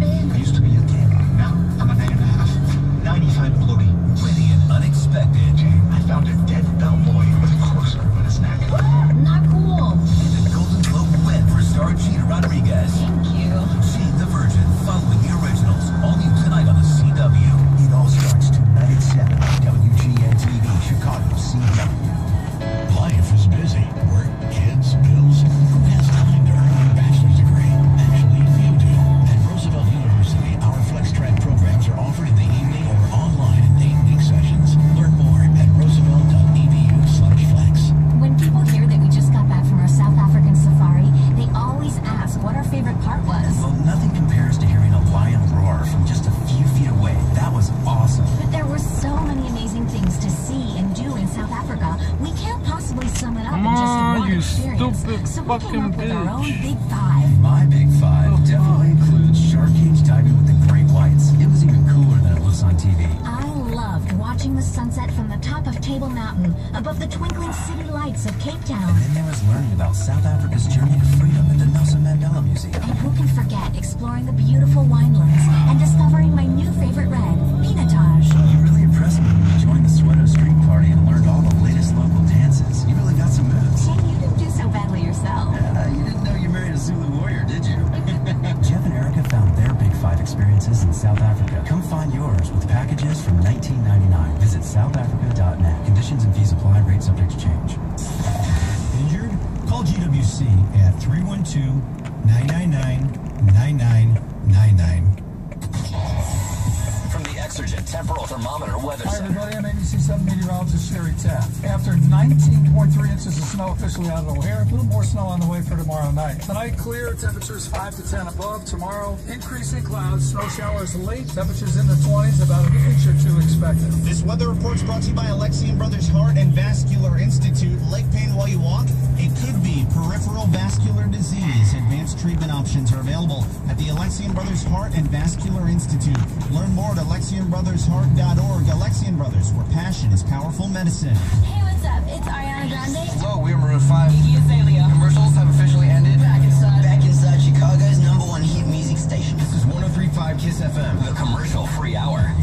I used to be a 10. Now I'm stupid fucking came up with our own bitch. big five. My big five definitely includes shark cage diving with the great whites. It was even cooler than it looks on TV. I loved watching the sunset from the top of Table Mountain above the twinkling city lights of Cape Town. And then there was learning about South Africa's journey to freedom at the Nelson Mandela Museum. And who can forget exploring the beautiful winelands find yours with packages from 1999. Visit southafrica.net. Conditions and fees apply. Rate subject to change. Injured? Call GWC at 312-999-9999. Temporal Thermometer Weather Hi everybody, I'm ABC 7 meteorologist Jerry Taft. After 19.3 inches of snow officially out of O'Hare, a little more snow on the way for tomorrow night. Tonight clear, temperatures 5 to 10 above. Tomorrow, increasing clouds, snow showers late, temperatures in the 20s, about an inch or two expected. This weather report's brought to you by Alexian Brothers Heart and Vascular Institute. Leg pain while you walk? Peripheral vascular disease. Advanced treatment options are available at the Alexian Brothers Heart and Vascular Institute. Learn more at alexianbrothersheart.org. Alexian Brothers, where passion is powerful medicine. Hey, what's up? It's Ariana Grande. Hello, we're Maroon 5. Iggy Azalea. Commercials have officially ended. Back inside. Back inside Chicago's number one heat music station. This is 103.5 KISS FM. The commercial free hour.